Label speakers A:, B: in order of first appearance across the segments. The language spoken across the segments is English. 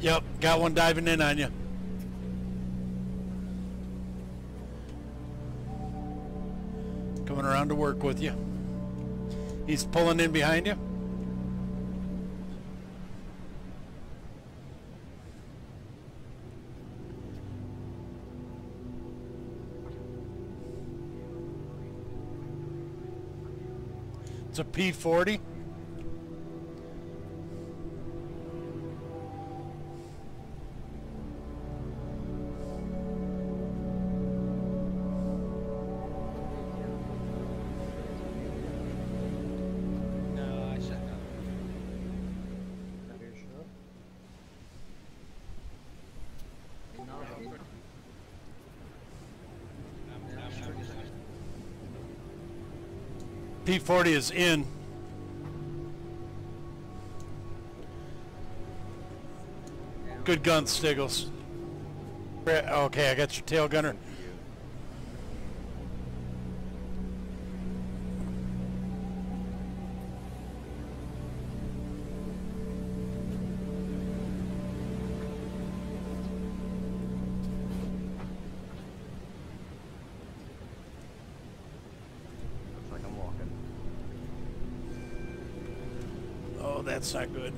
A: Yep, got one diving in on you. Coming around to work with you. He's pulling in behind you. It's a P40. P40 is in. Good gun, Stiggles. Okay, I got your tail gunner. Oh, that's not good.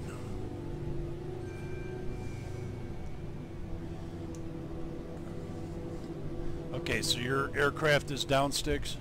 A: Okay, so your aircraft is down sticks.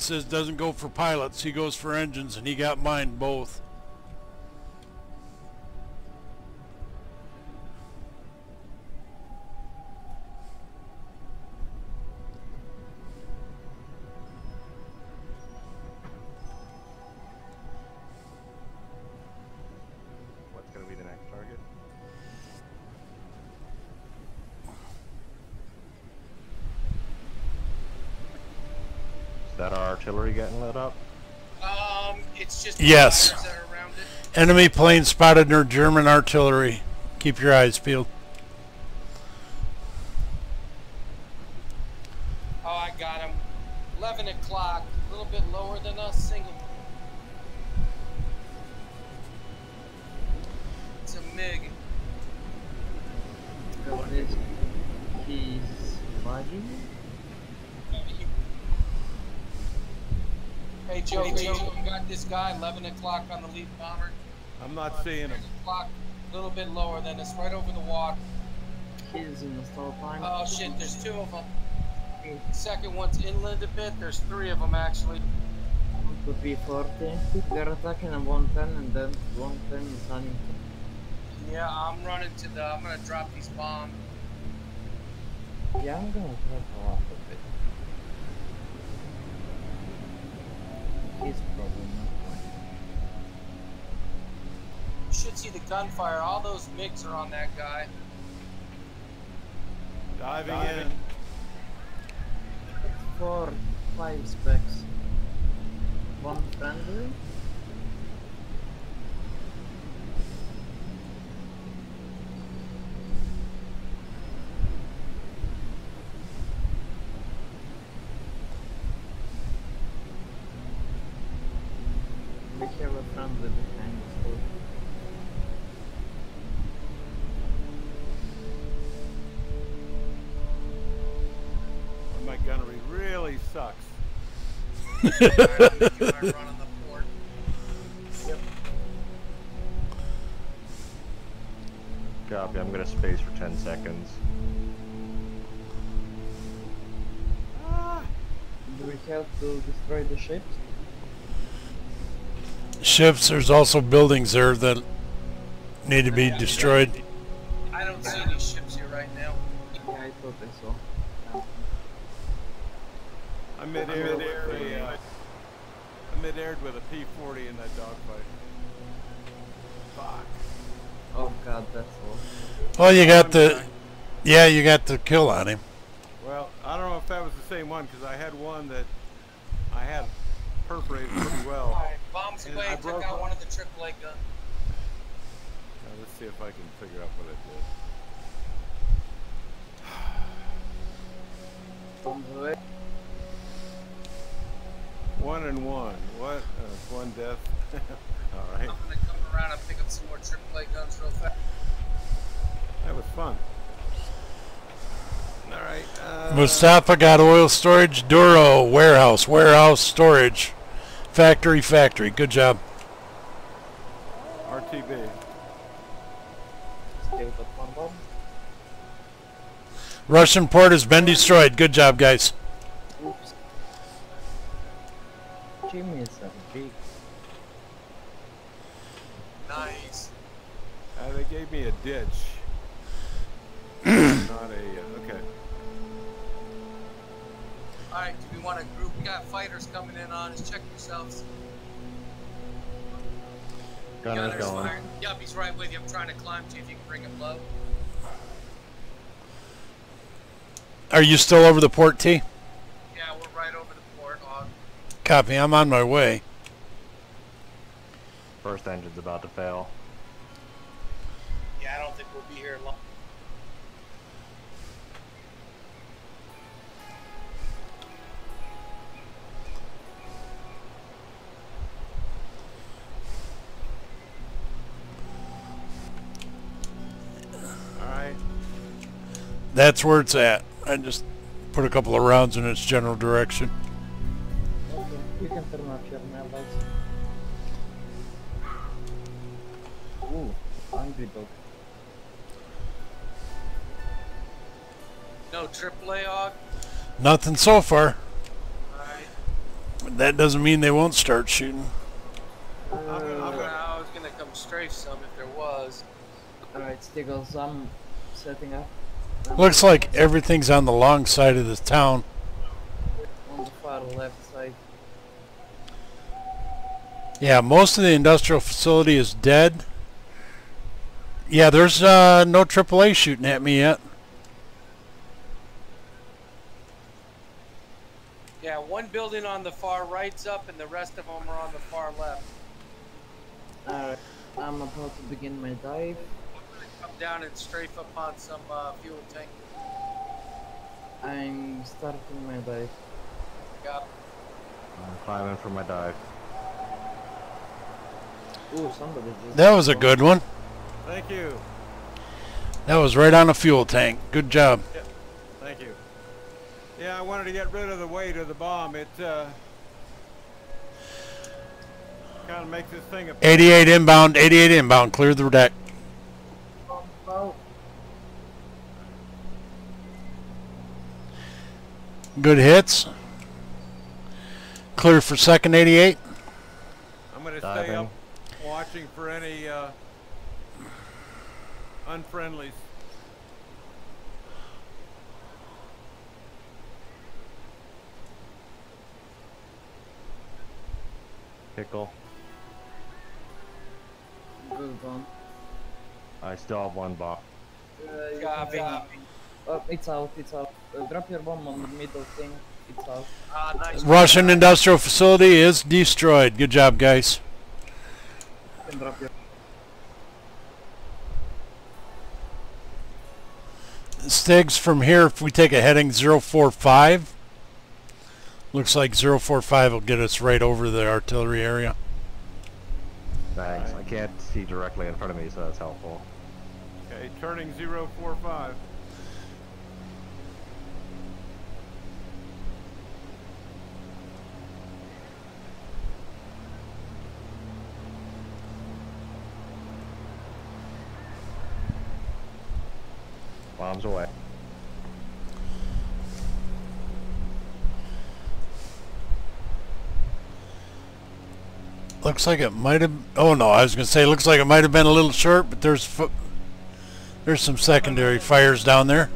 A: This is doesn't go for pilots. He goes for engines, and he got mine both.
B: That our artillery getting lit up?
C: Um, it's just
A: Yes.
C: that are around it.
A: Enemy plane spotted near German artillery. Keep your eyes peeled.
C: Guy, 11 o'clock on the lead bomber.
D: I'm not seeing him.
C: 10 a little bit lower than us, right over the water.
E: He's in the stall time.
C: Oh shit, there's two of them. Second one's inland a bit, there's three of them actually.
E: To P40. They're attacking at 110 and then 110 is running.
C: Yeah, I'm running to the, I'm gonna drop these bombs.
E: Yeah, I'm gonna drop off a bit. He's probably not
C: You should see the gunfire, all those MiGs are on that guy.
D: Diving,
B: Diving.
D: in.
E: Four, five specs. One friendly.
D: Sucks.
C: You are running the fort.
B: Copy, I'm gonna space for 10 seconds. Ah.
E: Do we have to destroy the ships?
A: Ships, there's also buildings there that need to be destroyed.
C: I don't see any ships here right now.
E: Yeah, I thought I saw.
D: I'm mid-air with a, uh, I'm mid-aired with a P-40 in that dogfight. Fuck.
E: Oh god, that's all.
A: Well, you got the Yeah, you got the kill on him.
D: Well, I don't know if that was the same one because I had one that I had perforated pretty well.
C: Alright, bombs
D: And
C: away,
D: I
C: took
D: broke
C: out
D: one.
C: one of the AAA guns.
D: Now, let's see if I can figure out what it did.
E: Bombs away.
D: One and one. What? Uh, one death. All right.
C: I'm gonna come around and pick up some more AAA guns real fast.
D: That was fun. All right. Uh,
A: Mustafa got oil storage, Duro, warehouse, warehouse, storage, factory, factory. Good job.
D: RTB.
E: Still got one bomb.
A: Russian port has been destroyed. Good job, guys. Are you still over the port T?
C: Yeah, we're right over the port. Og.
A: Copy. I'm on my way.
B: First engine's about to fail.
C: Yeah, I don't think we'll be here long.
D: All right.
A: That's where it's at. I just put a couple of rounds in its general direction.
E: Okay, you can turn off your mail lights. Ooh, hungry dog.
C: No AAA Og.
A: Nothing so far.
C: Alright.
A: That doesn't mean they won't start shooting.
D: I'm gonna, I'm gonna,
C: I was gonna come strafe some if there was.
E: Alright, Stiggles, I'm setting up.
A: Looks like everything's on the long side of the town.
E: On the far left side.
A: Yeah, most of the industrial facility is dead. Yeah, there's uh, no AAA shooting at me yet.
C: Yeah, one building on the far right's up, and the rest of them are on the far left.
E: Alright, I'm about to begin my dive.
C: Come down and strafe upon some uh, fuel tank.
E: I'm starting my dive.
C: Got
B: I'm climbing for my dive.
E: Ooh, somebody just...
A: That was a good one.
D: thank you.
A: That was right on a fuel tank. Good job.
D: Thank you. Yeah, I wanted to get rid of the weight of the bomb. It uh, kind of makes this thing a
A: 88 inbound, 88 inbound. Clear the deck.
E: Oh,
A: Good hits. Clear for second 88.
D: I'm going to stay up watching for any uh, unfriendlies.
B: Pickle.
E: good one.
B: I still have one bomb.
E: You
C: Copy.
E: Can- Oh, it's out, it's out. Uh, drop your bomb on the middle thing. It's out.
C: Ah, nice.
A: Russian industrial facility is destroyed. Good job, guys.
E: You drop your...
A: Stigs from here, if we take a heading 045, looks like 045 will get us right over the artillery area.
B: Thanks. I can't see directly in front of me, so that's helpful.
D: Okay, turning 045.
B: Bombs away.
A: Looks like it might have. Oh no, I was gonna say looks like it might have been a little short, but there's there's some secondary fires down there.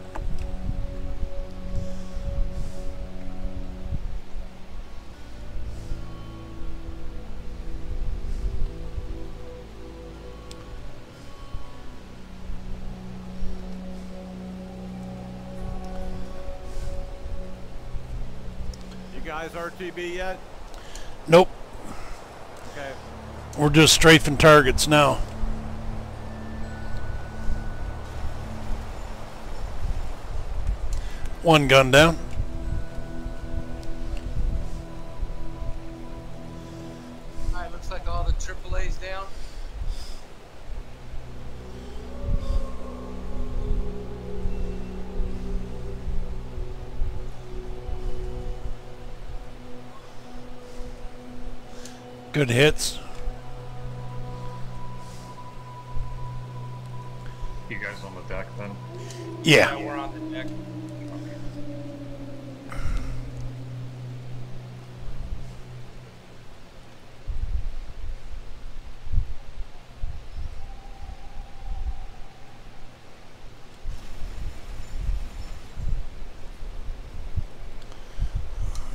D: Guys yet?
A: Nope.
D: Okay.
A: We're just strafing targets now. One gun down. Good hits.
F: You guys on the deck then?
A: Yeah.
C: we're on the deck.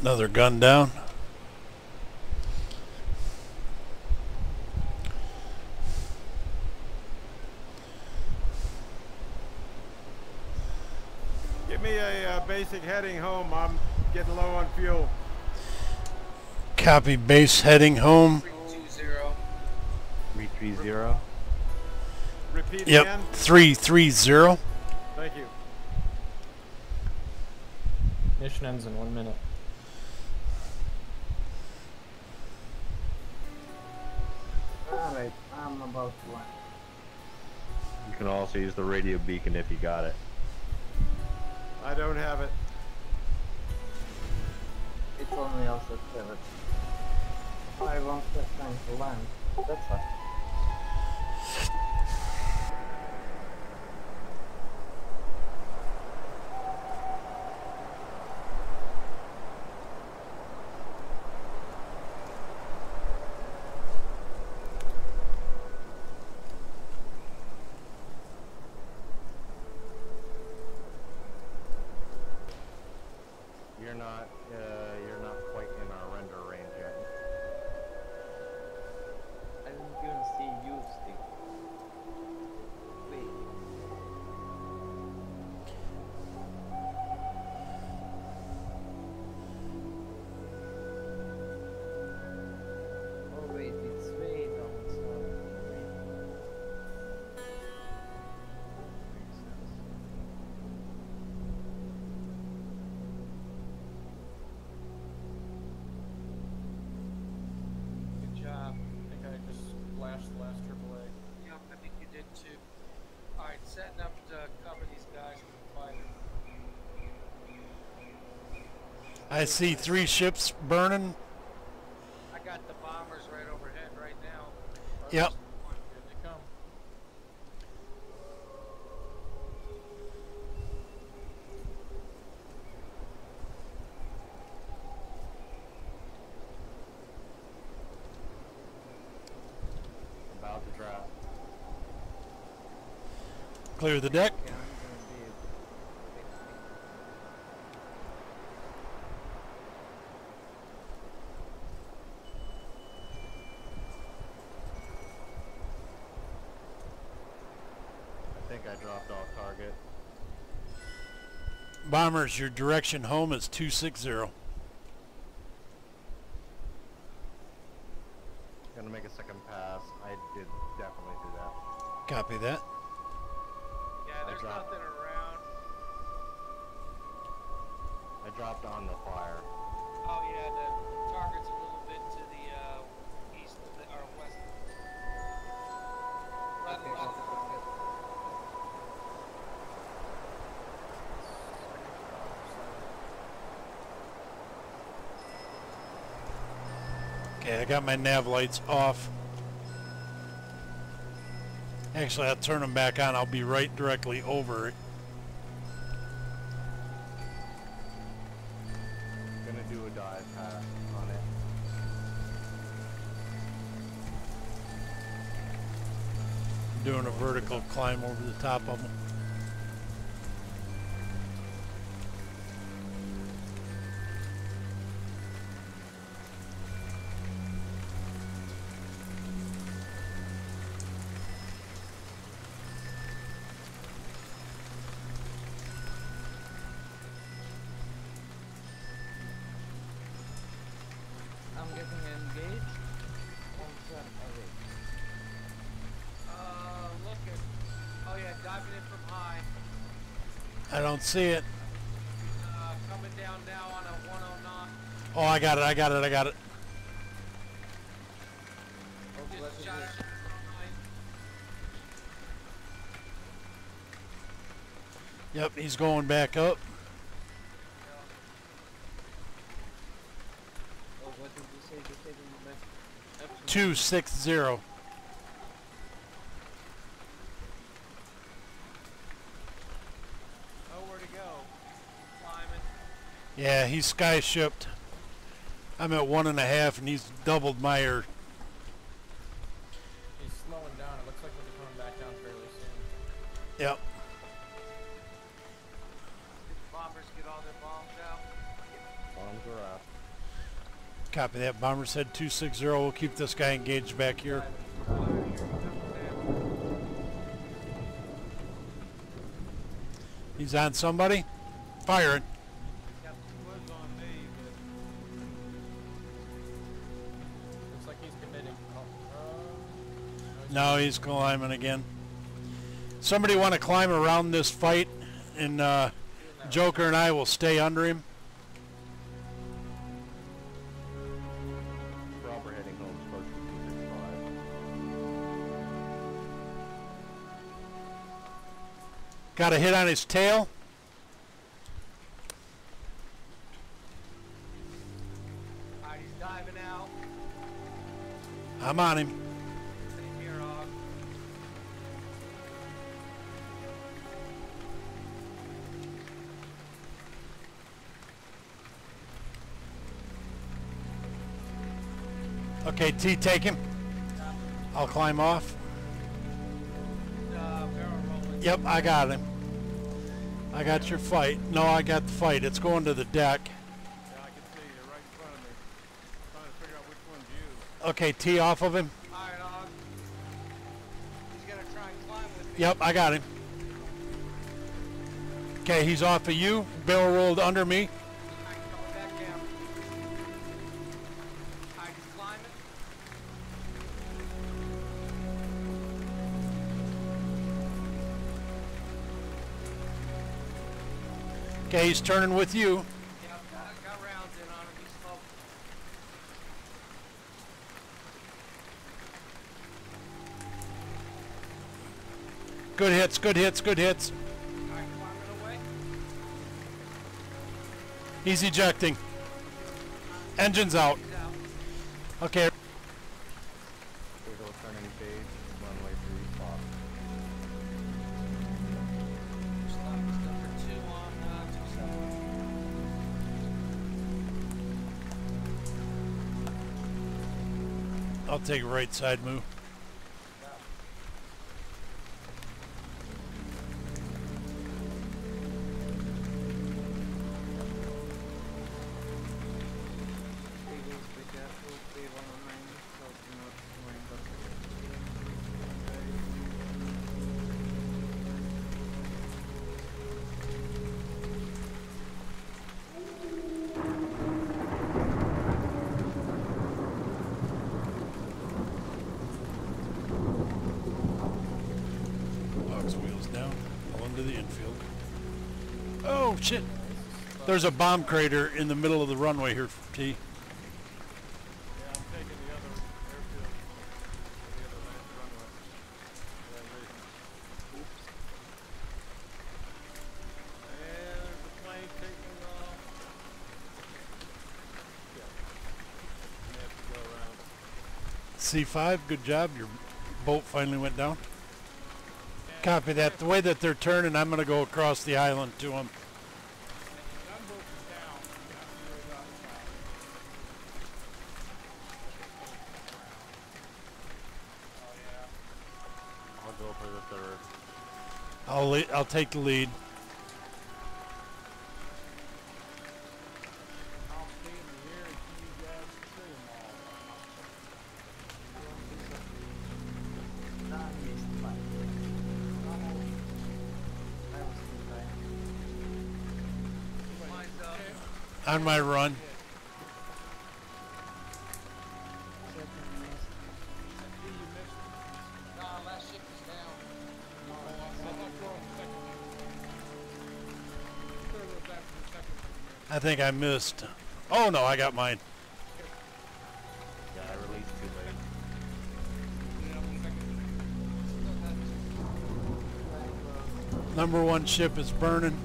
A: Another gun down.
D: Give me a uh, basic heading home. I'm getting low on fuel.
A: Copy base heading home.
C: 320.
B: 330.
D: Repeat
A: Yep.
D: again.
A: 330.
D: Thank you.
G: Mission ends in one minute.
E: Alright, I'm about to land.
B: You can also use the radio beacon if you got it.
D: I don't have it.
E: It's only at 7. I won't have time to land. That's fine. I see
A: three ships burning.
C: I got the bombers right overhead right now.
A: Yep.
G: Here they come.
B: About to drop.
A: Clear the deck.
E: Okay, I'm gonna be
B: I think I dropped off target.
A: Bombers, your direction home is 260.
B: Gonna make a second pass. I did definitely do that.
A: Copy that.
C: Yeah, there's nothing around.
B: I dropped on the fire.
C: Oh yeah, the target's a little bit to the uh, east the, or west. Left, left.
E: got it, got it.
A: Okay, I got my nav lights off. Actually, I'll turn them back on. I'll be right directly over it.
B: Gonna do a dive pass on it.
A: Doing a vertical climb over the top of them.
E: Anyone getting engaged? Concern away.
C: Uh, looking. Oh yeah, diving in from high.
A: I don't see it.
C: Uh, coming down now on a 109.
A: Oh, I got it. I got it. I got it.
E: Oh,
C: Just shot
E: this?
C: at 109.
A: Yep, he's going back up.
E: Oh, what did you say? You said in the back. Epsilon.
A: 260.
D: Oh, where'd go?
C: Climbing.
A: Yeah, he's sky shipped. I'm at one and a half, and he's doubled my air.
G: He's slowing down. It looks like we'll be coming back down fairly soon.
A: Yep.
C: Bombers get all their bombs out.
B: Bombs are out.
A: Copy that. Bomber said 260. We'll keep this guy engaged back here. He's on somebody. Firing. No, he's climbing again. Somebody want to climb around this fight, and uh, Joker and I will stay under him. Got a hit on his tail.
C: Alright, he's diving out.
A: I'm on him.
C: Same here, Og.
A: Okay, T, take him. I'll climb off.
C: Barrel rolling.
A: Yep, I got him. I got your fight. No, I got the fight. It's going to the deck.
D: yeah, I can see you right in front of me. Trying to figure out which one's you.
A: Okay, T off of him.
C: Alright, Og. He's gonna try and climb with me.
A: Yep, I got him. Okay, he's off of you. Barrel rolled under me.
C: He's
A: turning with you. Good hits, good hits, good hits. He's ejecting. Engine's out.
C: Out.
A: Okay, Take right side move. Shit! There's a bomb crater in the middle of the runway here, T.
D: Yeah, I'm taking the other airfield. The other last runway. For that reason. And there's a plane taking off. Yeah. May have to go around.
A: C5, good job. Your boat finally went down. Copy that. The way that they're turning, I'm going to go across the island to them.
D: Gunboat is down. You have to worry about that. Oh yeah.
B: I'll go for the third.
A: I'll le- I'll take the lead.
D: I'll stay in the air until you guys see them all.
E: That missed fight. I was still take
C: the lead.
A: On my run. I think I missed. Oh no, I got mine.
B: Yeah, I released too late.
A: Number one ship is burning.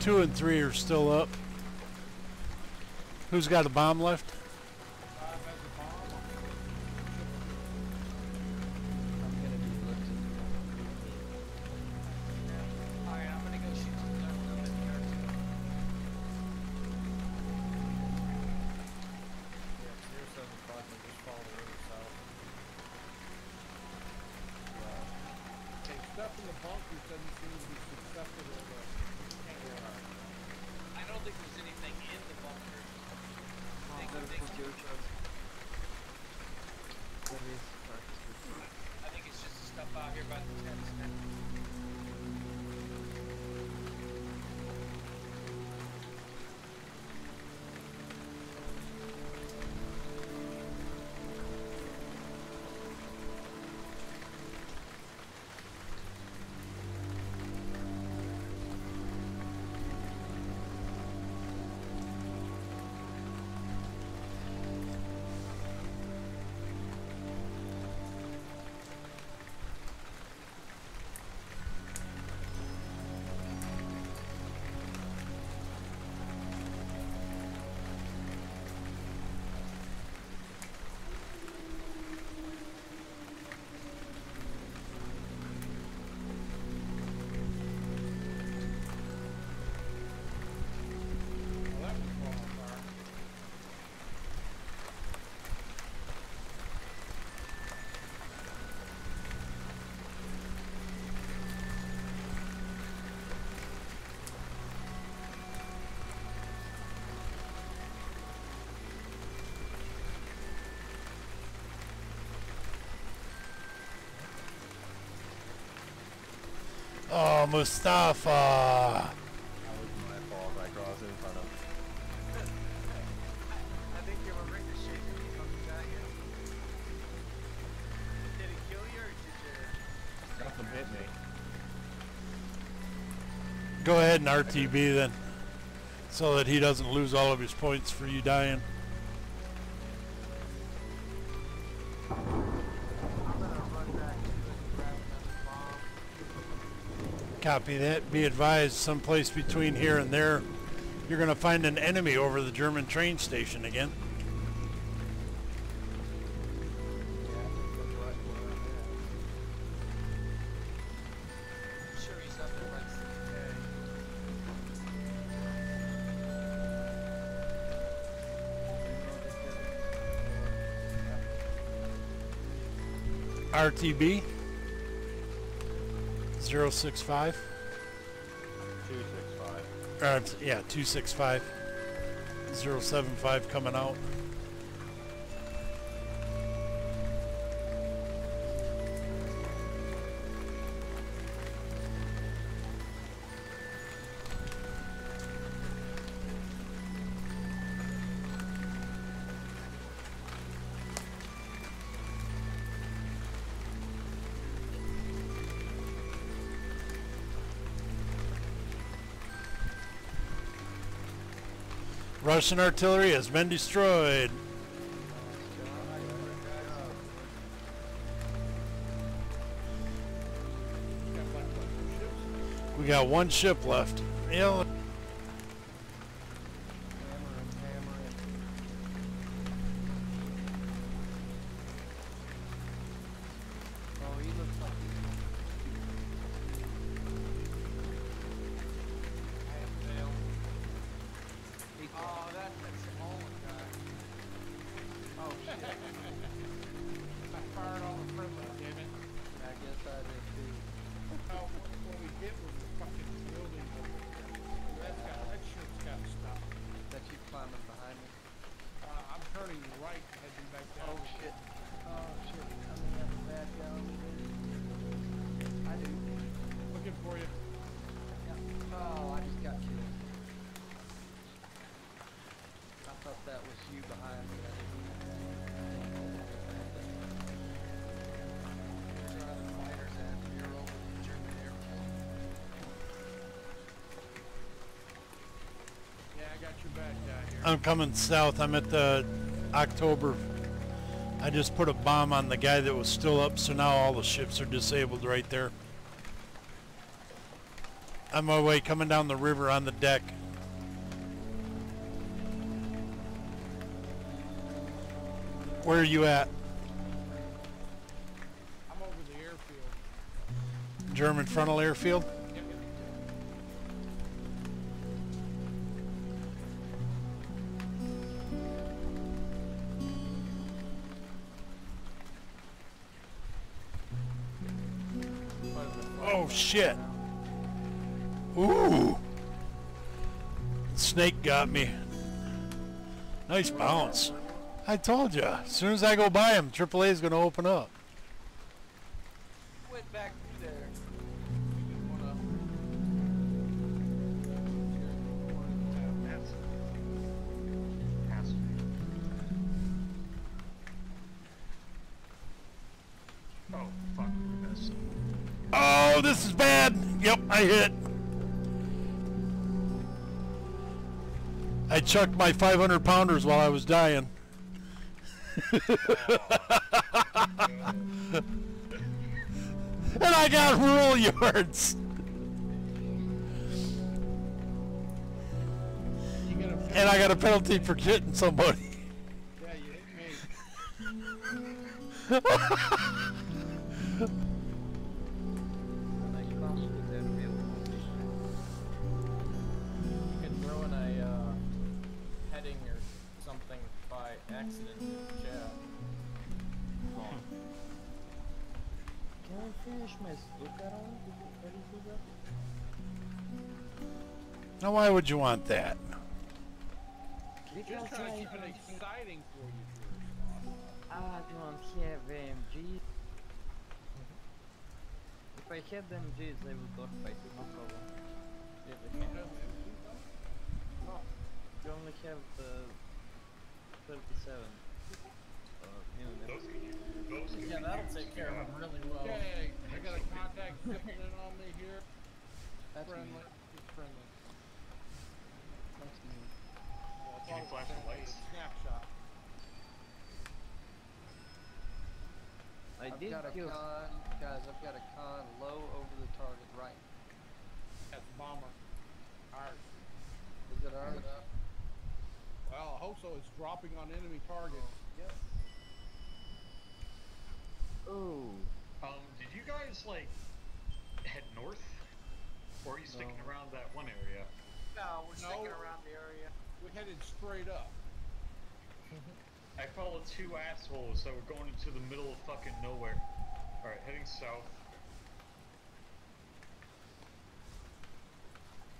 A: Two and three are still up. Who's got a bomb left?
C: In the
D: bunkers doesn't seem to be successful with the.
C: I don't think there's anything in the bunker.
E: Oh,
C: Think-
E: there
C: think-
E: is your shot. There is practice.
C: I think it's just the stuff out here by the tents. man.
B: Me.
A: Go ahead and RTB then. So that he doesn't lose all of his points for you dying. Copy that. Be advised, someplace between here and there, you're going to find an enemy over the German train station again.
E: Yeah,
A: 065.
B: 265.
A: Uh, it's- yeah, 265. 075 coming out. Russian artillery has been destroyed. We got one ship left. Yeah.
E: Oh, I fired all the friendly, damn it.
C: I guess I
E: did
C: too. No, what we did was the fucking building
E: over That,
D: got, that shit's got stopped. That you
E: climbing behind me? Uh, I'm turning right heading back down.
D: Oh shit. Oh shit, coming up the bad guy over there.
H: I do. Looking for you. Yeah. Oh, I just got killed.
A: I'm coming south. I'm at the October. I just put a bomb on the guy that was still up, so now all the ships are disabled right there. I'm on my way, coming down the river on the deck. Where are you at?
H: I'm over the airfield.
A: German frontal airfield? Shit! Ooh! Snake got me. Nice bounce. I told you. As soon as I go by him, AAA is going to open up. Yep, I hit. I chucked my 500 pounders while I was dying. and I got rule yards.
H: You get a
A: And I got a penalty for hitting somebody.
H: Yeah, you hit me.
G: accident in the chat.
E: Can I finish my Stuka round? Can you do that?
A: Now, why would you want that?
H: Just trying to keep it
E: I,
H: exciting for you, ah,
E: I don't have MG. If I had MGs, I would dogfight, no problem.
G: Yeah, they
H: don't
G: can.
H: have MG though?
E: No, you only have the 37. Uh, unit.
F: Those can you, those can
G: Yeah, that'll take care of them really well.
H: Okay, I got a contact zipping in on me here.
G: That's
H: friendly.
G: me.
H: It's friendly.
G: That's me.
H: Well,
F: Can you flash the lights?
H: Snapshot.
E: I
I: I've
E: did
I: got a
E: kill.
I: con, guys. I've got a con low over the target right.
H: That's bomber. Ours.
I: Is it ours?
H: Well, I hope so. It's dropping on enemy targets.
I: Yep.
E: Oh,
F: Um, did you guys like head north? Or are you sticking
I: No.
F: around that one area?
C: No, we're
H: No.
C: sticking around the area.
H: We headed straight up.
F: I followed two assholes that were going into the middle of fucking nowhere. Alright, heading south.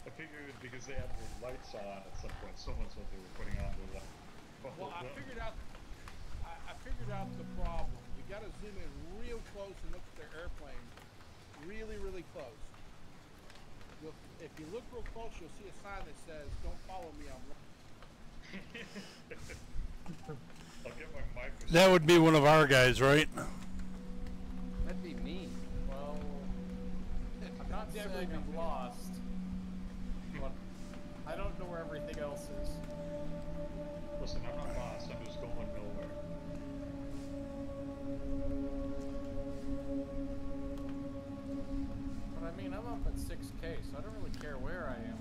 F: I figured because they had the lights on at some point, someone what they were putting on the light.
H: Well, I figured out. I, I figured out the problem. You got to zoom in real close and look at their airplane. Really, really close. You'll, if you look real close, you'll see a sign that says, "Don't follow me." I'm."
F: I'll get my microscope.
A: That would be one of our guys, right?
I: That'd be me.
G: Well, I'm not
H: Never
G: saying I'm lost, but I don't know where everything else is.
F: Listen, I'm not lost, I'm just going nowhere.
G: But I mean, I'm up at 6k, so I don't really care where I am.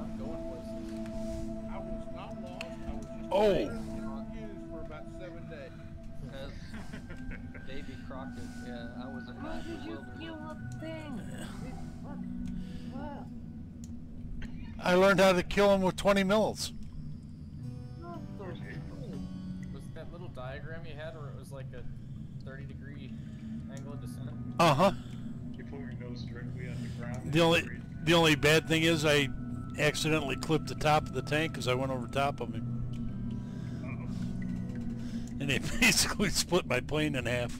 G: I'm going places.
H: I was not lost. I was just
A: Oh.
H: confused for about seven days.
I: As Davy Crockett. Yeah, I was a
E: how did you kill that thing? What? What?
A: I learned how to kill him with 20 mils.
E: Not those things.
G: Was that little diagram you had where it was like a 30 degree angle of descent?
A: Uh huh.
F: You put your nose directly on the ground.
A: The only the only bad thing is I accidentally clipped the top of the tank because I went over top of him,
F: Uh-oh.
A: and it basically split my plane in half.